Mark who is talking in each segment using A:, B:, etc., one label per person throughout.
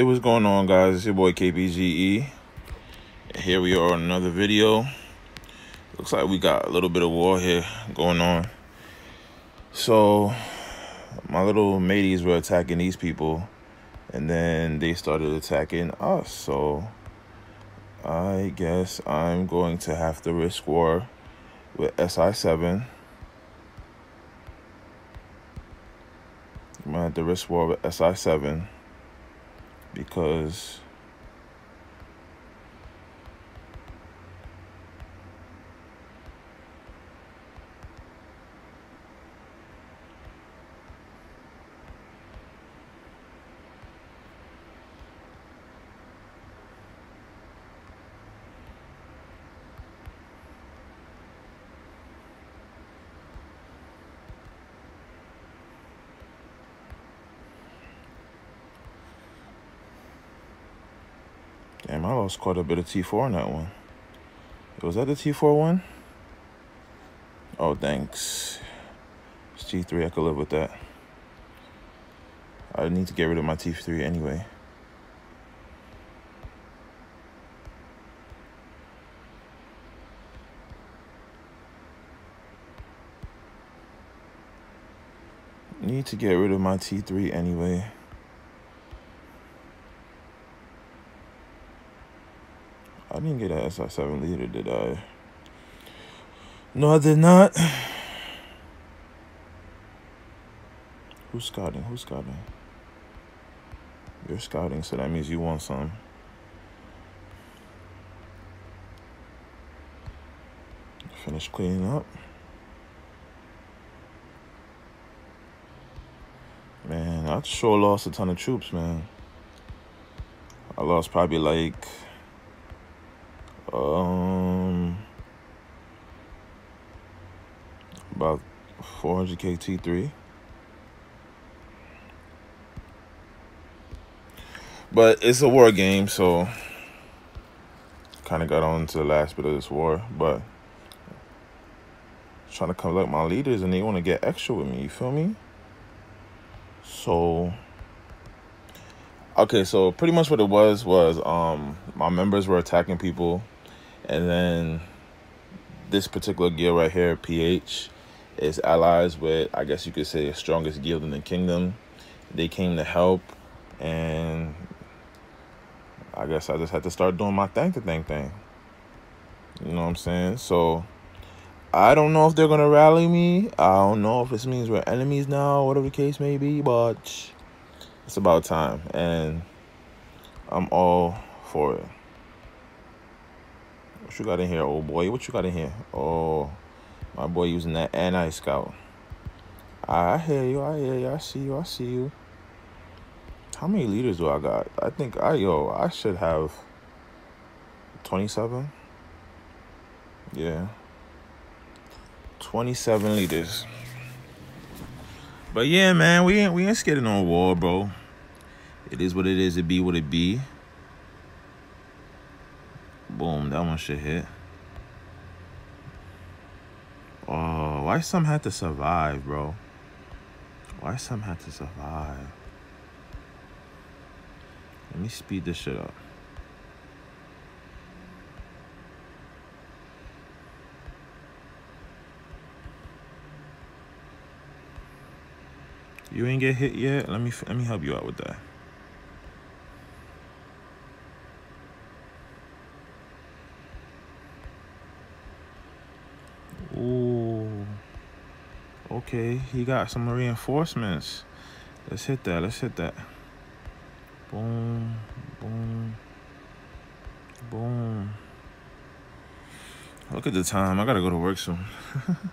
A: Hey, what's going on, guys? It's your boy KPGE. Here we are on another video. Looks like we got a little bit of war here going on. So, my little mateys were attacking these people, and then they started attacking us. So, I guess I'm going to have to risk war with SI7. I'm gonna have to risk war with SI7 because Damn, I lost quite a bit of T4 on that one. Was that the T4 one? Oh, thanks. It's T3, I could live with that. I need to get rid of my T3 anyway. Need to get rid of my T3 anyway. I didn't get an SI7 leader, did I? No, I did not. Who's scouting? Who's scouting? You're scouting, so that means you want some. Finish cleaning up. Man, I sure lost a ton of troops, man. I lost probably like um, about 400k T3. But it's a war game, so kind of got on to the last bit of this war. But trying to collect my leaders, and they want to get extra with me. You feel me? So okay, so pretty much what it was was um my members were attacking people and then this particular guild right here, PH, is allies with, I guess you could say, the strongest guild in the kingdom. They came to help, and I guess I just had to start doing my thing to thing thing. You know what I'm saying? So I don't know if they're gonna rally me. I don't know if this means we're enemies now, whatever the case may be, but it's about time, and I'm all for it. What you got in here, old boy? What you got in here? Oh, my boy using that anti-scout. I hear you. I hear you. I see you. I see you. How many leaders do I got? I think I yo I should have twenty seven. Yeah, twenty seven leaders. But yeah, man, we ain't we ain't scared of no war, bro. It is what it is. It be what it be. Boom, that one should hit. Oh, why some had to survive, bro? Why some had to survive? Let me speed this shit up. You ain't get hit yet? Let me let me help you out with that. Okay, he got some reinforcements. Let's hit that. Let's hit that. Boom, boom, boom. Look at the time. I gotta go to work soon.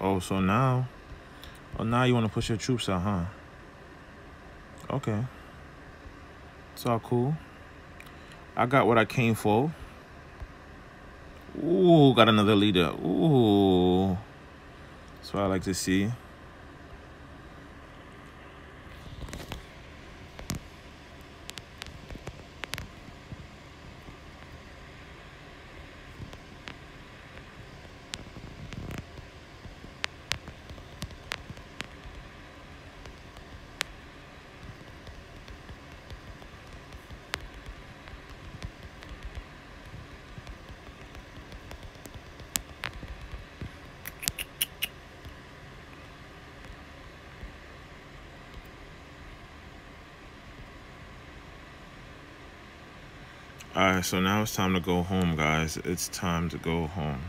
A: oh, so now, oh, now you want to push your troops out, huh? Okay. It's all cool. I got what I came for. Ooh, got another leader. Ooh. That's what I like to see. Alright, so now it's time to go home, guys. It's time to go home.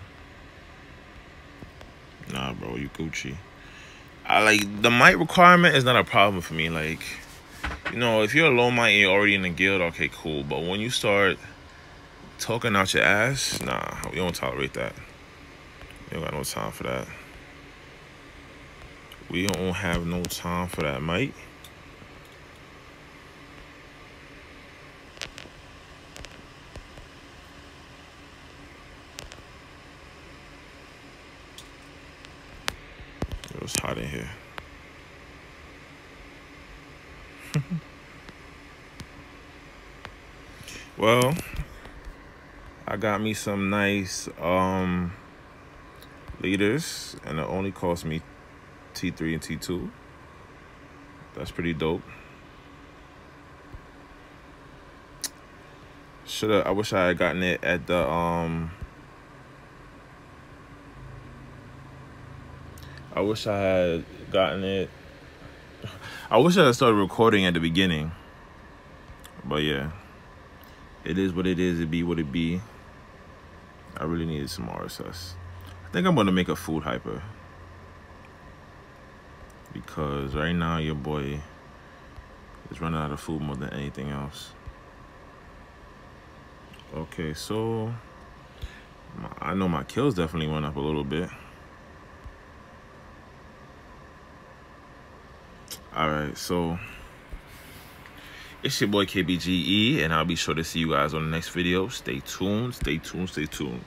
A: Nah, bro, you Gucci. I like the mic requirement is not a problem for me. Like, you know, if you're a low mic and you're already in the guild, okay, cool. But when you start talking out your ass, nah, we don't tolerate that. We don't got no time for that. We don't have no time for that, mate. It was hot in here. well, I got me some nice um leaders and it only cost me T3 and T2. That's pretty dope. Should I wish I had gotten it at the um I wish I had gotten it. I wish I had started recording at the beginning. But yeah. It is what it is, it be what it be. I really needed some RSS. I think I'm gonna make a food hyper. Because right now your boy is running out of food more than anything else. Okay, so I know my kills definitely went up a little bit. All right, so it's your boy KPGE, and I'll be sure to see you guys on the next video. Stay tuned, stay tuned, stay tuned.